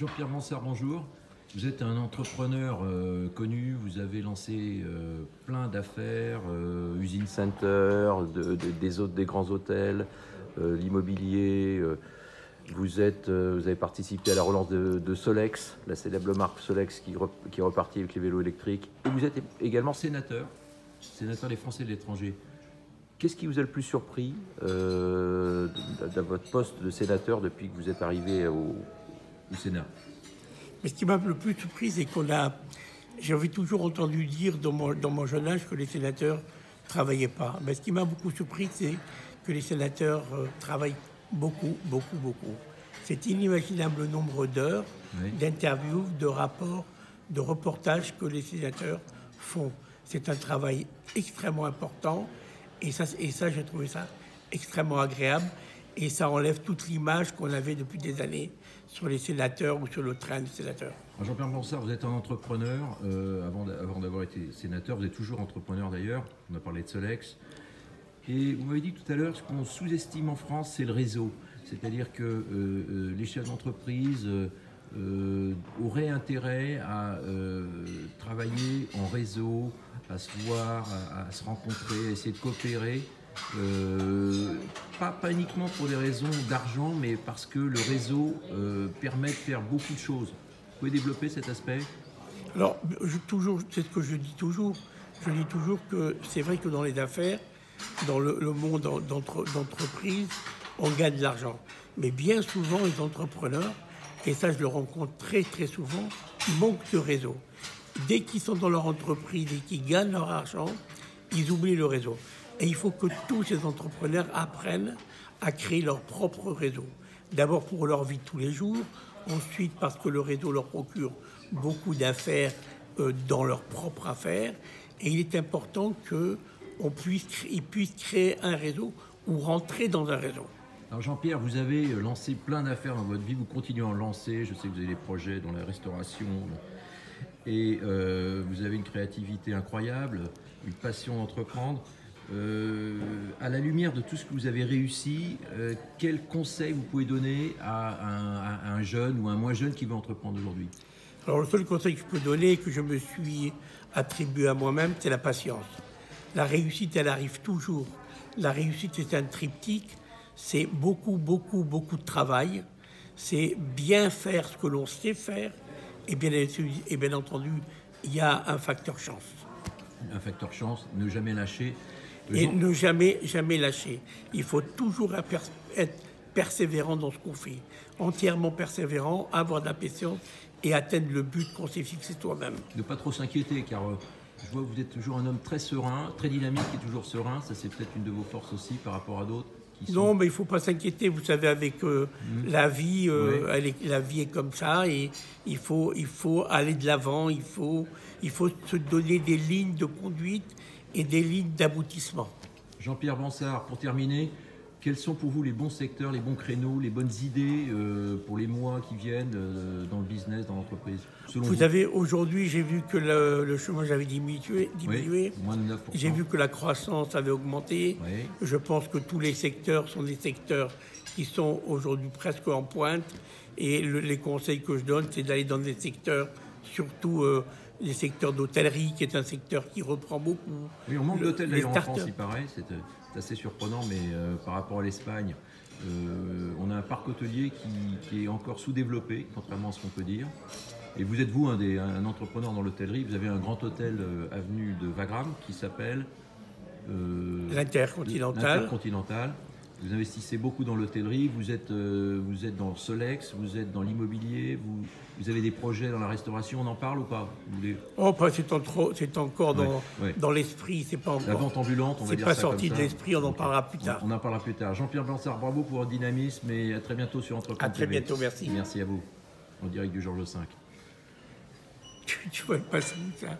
Jean-Pierre Mansart, bonjour. Vous êtes un entrepreneur euh, connu, vous avez lancé euh, plein d'affaires, euh, Usine Center, de- de- des, autres, des grands hôtels, euh, l'immobilier. vous, avez participé à la relance de, Solex, la célèbre marque Solex qui, rep- qui est repartie avec les vélos électriques. Et vous êtes également sénateur, sénateur des Français de l'étranger. Qu'est-ce qui vous a le plus surpris dans votre poste de sénateur depuis que vous êtes arrivé au, au Sénat Mais ce qui m'a le plus surpris, c'est qu'on a. J'avais toujours entendu dire dans mon, dans mon jeune âge que les sénateurs ne travaillaient pas. Mais ce qui m'a beaucoup surpris, c'est que les sénateurs euh, travaillent beaucoup, beaucoup, beaucoup. C'est inimaginable le nombre d'heures, Oui. d'interviews, de rapports, de reportages que les sénateurs font. C'est un travail extrêmement important et ça, et ça j'ai trouvé ça extrêmement agréable et ça enlève toute l'image qu'on avait depuis des années sur les sénateurs ou sur le train des sénateurs. Jean-Pierre Bonsard, vous êtes un entrepreneur. euh, avant d'a- avant d'avoir été sénateur, vous êtes toujours entrepreneur d'ailleurs. On a parlé de Solex. Et vous m'avez dit tout à l'heure, ce qu'on sous-estime en France, c'est le réseau. C'est-à-dire que euh, euh, les chefs d'entreprise auraient intérêt à travailler en réseau, à se voir, à se rencontrer, à essayer de coopérer. Euh, pas, pas uniquement pour des raisons d'argent, mais parce que le réseau euh, permet de faire beaucoup de choses. Vous pouvez développer cet aspect? Alors, toujours, c'est ce que je dis toujours. Je dis toujours que c'est vrai que dans les affaires, dans le, monde en- d'entre- d'entreprise, on gagne de l'argent. Mais bien souvent, les entrepreneurs, et ça je le rencontre très très souvent, manquent de réseau. Dès qu'ils sont dans leur entreprise et qu'ils gagnent leur argent, ils oublient le réseau. Et il faut que tous ces entrepreneurs apprennent à créer leur propre réseau. D'abord pour leur vie de tous les jours, ensuite parce que le réseau leur procure beaucoup d'affaires euh, dans leurs propres affaires. Et il est important qu'ils puisse, puissent créer un réseau ou rentrer dans un réseau. Alors Jean-Pierre, vous avez euh, lancé plein d'affaires dans votre vie, vous continuez à en lancer, je sais que vous avez des projets dans la restauration, et euh, vous avez une créativité incroyable, une passion d'entreprendre. Euh, à la lumière de tout ce que vous avez réussi, euh, quel conseil vous pouvez donner à un, à un jeune ou un moins jeune qui veut entreprendre aujourd'hui? Alors le seul conseil que je peux donner, que je me suis attribué à moi-même, c'est la patience. La réussite, elle arrive toujours. La réussite, c'est un triptyque. C'est beaucoup, beaucoup, beaucoup de travail. C'est bien faire ce que l'on sait faire. Et bien, et bien entendu, il y a un facteur chance. Un facteur chance, ne jamais lâcher. Et ne jamais, jamais lâcher. Il faut toujours être persévérant dans ce qu'on fait. Entièrement persévérant, avoir de la patience et atteindre le but qu'on s'est fixé soi-même. ne pas trop s'inquiéter, car euh, je vois que vous êtes toujours un homme très serein, très dynamique et toujours serein. Ça, c'est peut-être une de vos forces aussi par rapport à d'autres. qui Non, mais il faut pas s'inquiéter. Vous savez, avec euh, la vie, euh, Oui. elle est- la vie est comme ça et il faut, il faut aller de l'avant. Il faut, il faut se donner des lignes de conduite et des lignes d'aboutissement. Jean-Pierre Bansard, pour terminer, quels sont pour vous les bons secteurs, les bons créneaux, les bonnes idées euh, pour les mois qui viennent euh, dans le business, dans l'entreprise? Vous savez, aujourd'hui, j'ai vu que le, le chômage avait diminué. diminué. Oui, moins de 9%. J'ai vu que la croissance avait augmenté. Oui. Je pense que tous les secteurs sont des secteurs qui sont aujourd'hui presque en pointe. Et le- les conseils que je donne, c'est d'aller dans des secteurs, surtout euh, les secteurs d'hôtellerie, qui est un secteur qui reprend beaucoup. Oui, on manque d'hôtels d'ailleurs en. France, il paraît. C'est euh, c'est assez surprenant, mais euh, par rapport à l'Espagne, euh, on a un parc hôtelier qui, qui est encore sous-développé, contrairement à ce qu'on peut dire. Et vous êtes, vous, un, des, un entrepreneur dans l'hôtellerie. Vous avez un grand hôtel avenue de Wagram qui s'appelle L'intercontinental. L'Intercontinental. Vous investissez beaucoup dans l'hôtellerie, vous êtes, euh, vous êtes dans Solex, vous êtes dans l'immobilier, vous, vous avez des projets dans la restauration, on en parle ou pas? Oh, pas- c'est en c'est encore dans, Ouais, ouais. dans l'esprit, c'est pas La encore. vente ambulante, on va C'est dire pas ça sorti comme de l'esprit, on en parlera plus tard. On en parlera plus tard. Jean-Pierre Blansard, bravo pour votre dynamisme et à très bientôt sur Entreprendre À très TV. bientôt, merci. Merci à vous. En direct du Georges V. Tu, tu vois le passer, ça